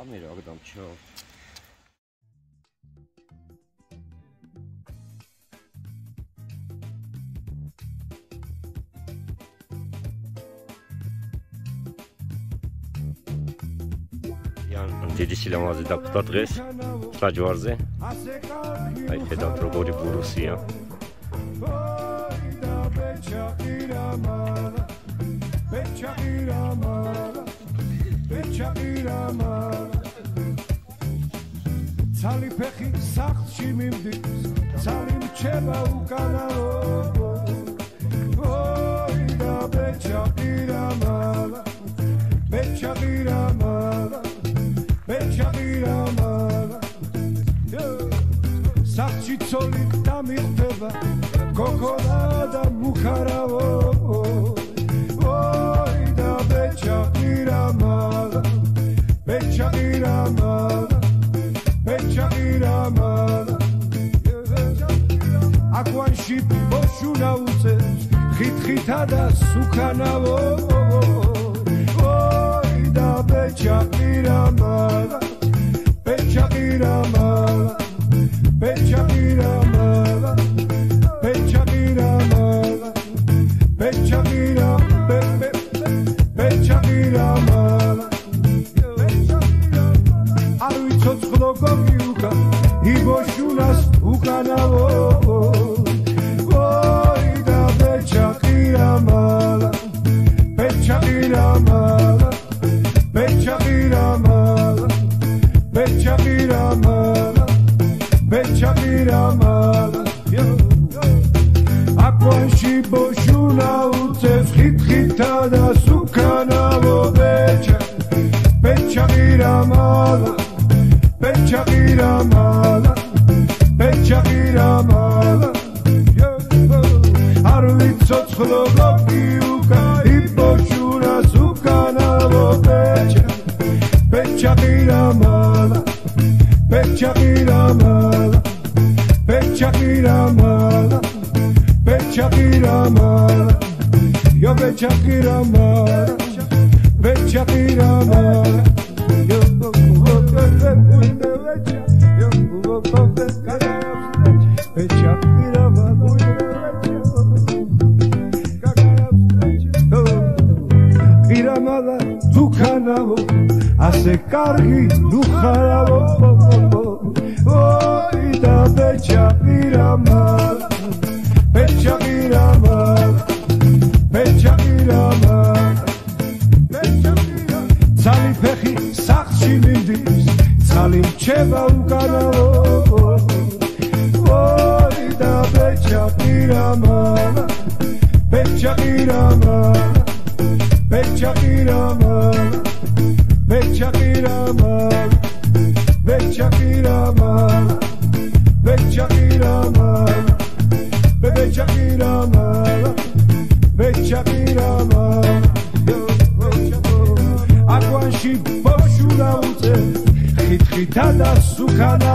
Tá melhor que dar um tchau. dedişilemez deputat reis staj varze ay feda progori burusiya Becha irama. Becha irama. ცალი ფეხი სახლში მიმდის ცალი მჩება უკანაო ოი და ბეჭაყირა მალა ბეჭაყირა მალა ბეჭაყირა მალა. სახლში ცოლი დამიხდება გოგონა და მუხარავო აკვანში ბოშუნა უწევს ხითხითა და სუქანავო. ოი და ბეჭა პირამალა ბეჭა პირამალა ბეჭა პირამალა ბეჭა პირამალა ბეჭა პირამალა ბეჭა პირამალა არ ვიცოცხლო გოგიუკა იბოშუნას უკანავო. Shakira mala, ben Shakira mala, ben Shakira mala. არ ვიცოც ხოლო პიუკა იბოშურა ზუკანალო ბეჭა ბეჭა ყირამალა ბეჭა ყირამალა ბეჭა ყირამალა ბეჭა ყირამალა yo bechakira mara bechakira mara მოწონდეს გაგააფსნეჩ მე ჩაფირა ვაგუინა გაგააფსნეჩ დო ღირამალა დუქანავო ასე კარგი დუხარავო ოი და ბეჭა პირამალ ბეჭა პირამალ ბეჭა პირამალ ბეჭა პირამალ ძალი ფეხი სახლში მიდის Alim ceva ukana voli voi da beća pira mama Beća pira mama Beća pira mama Beća pira mama Beća pira mama Beća pira mama Beća pira mama Beća pira mama Aquan și pășura uțe კითხითა და სუქანა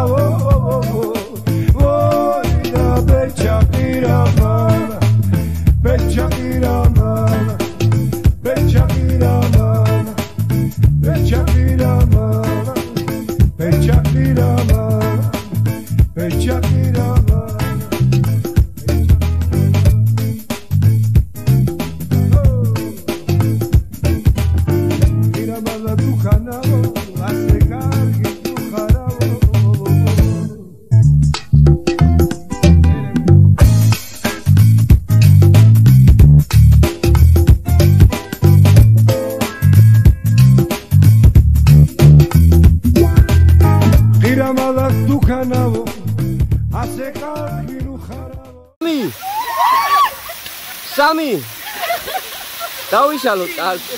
ვოი და ბეჭა პირამან ბეჭა პირამან ბეჭა პირამან ბეჭა პირამან ბეჭა პირამან სამი. სამი. დავიშალოთ კარტი